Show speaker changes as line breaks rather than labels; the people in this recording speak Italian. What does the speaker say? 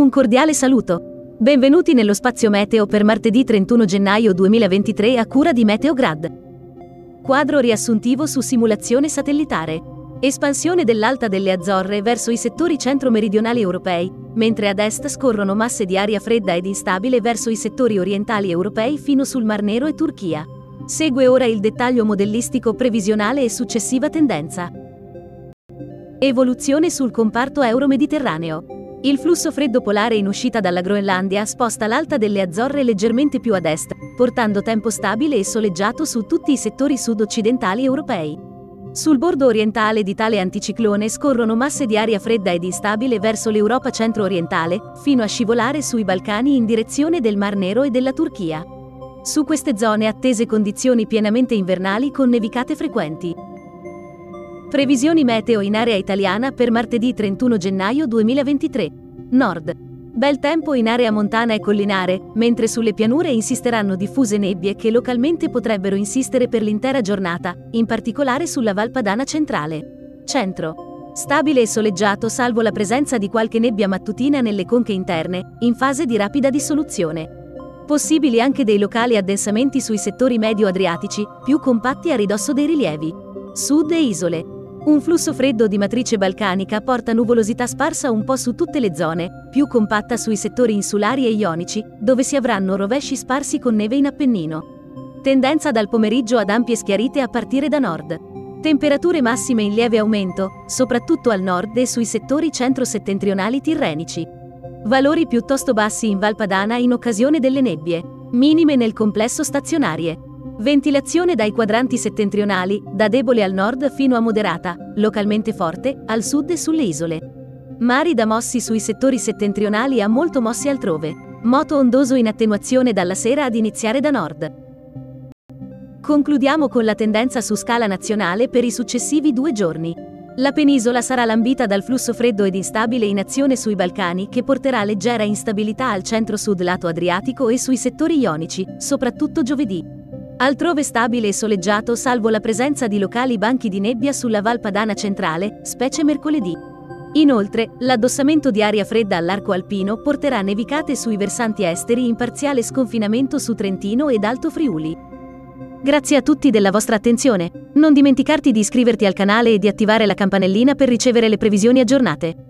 Un cordiale saluto. Benvenuti nello spazio meteo per martedì 31 gennaio 2023 a cura di Meteograd. Quadro riassuntivo su simulazione satellitare. Espansione dell'alta delle Azzorre verso i settori centro-meridionali europei, mentre ad est scorrono masse di aria fredda ed instabile verso i settori orientali europei fino sul Mar Nero e Turchia. Segue ora il dettaglio modellistico previsionale e successiva tendenza. Evoluzione sul comparto euro-mediterraneo. Il flusso freddo polare in uscita dalla Groenlandia sposta l'alta delle Azzorre leggermente più ad est, portando tempo stabile e soleggiato su tutti i settori sud-occidentali europei. Sul bordo orientale di tale anticiclone scorrono masse di aria fredda ed instabile verso l'Europa centro-orientale, fino a scivolare sui Balcani in direzione del Mar Nero e della Turchia. Su queste zone attese condizioni pienamente invernali con nevicate frequenti. Previsioni meteo in area italiana per martedì 31 gennaio 2023. Nord. Bel tempo in area montana e collinare, mentre sulle pianure insisteranno diffuse nebbie che localmente potrebbero insistere per l'intera giornata, in particolare sulla Val Padana centrale. Centro. Stabile e soleggiato salvo la presenza di qualche nebbia mattutina nelle conche interne, in fase di rapida dissoluzione. Possibili anche dei locali addensamenti sui settori medio-adriatici, più compatti a ridosso dei rilievi. Sud e isole. Un flusso freddo di matrice balcanica porta nuvolosità sparsa un po' su tutte le zone, più compatta sui settori insulari e ionici, dove si avranno rovesci sparsi con neve in Appennino. Tendenza dal pomeriggio ad ampie schiarite a partire da nord. Temperature massime in lieve aumento, soprattutto al nord e sui settori centro-settentrionali tirrenici. Valori piuttosto bassi in Valpadana in occasione delle nebbie. Minime nel complesso stazionarie. Ventilazione dai quadranti settentrionali, da debole al nord fino a moderata, localmente forte, al sud e sulle isole. Mari da mossi sui settori settentrionali a molto mossi altrove. Moto ondoso in attenuazione dalla sera ad iniziare da nord. Concludiamo con la tendenza su scala nazionale per i successivi due giorni. La penisola sarà lambita dal flusso freddo ed instabile in azione sui Balcani che porterà leggera instabilità al centro-sud lato Adriatico e sui settori ionici, soprattutto giovedì. Altrove stabile e soleggiato salvo la presenza di locali banchi di nebbia sulla Val Padana centrale, specie mercoledì. Inoltre, l'addossamento di aria fredda all'arco alpino porterà nevicate sui versanti esteri in parziale sconfinamento su Trentino ed Alto Friuli. Grazie a tutti della vostra attenzione. Non dimenticarti di iscriverti al canale e di attivare la campanellina per ricevere le previsioni aggiornate.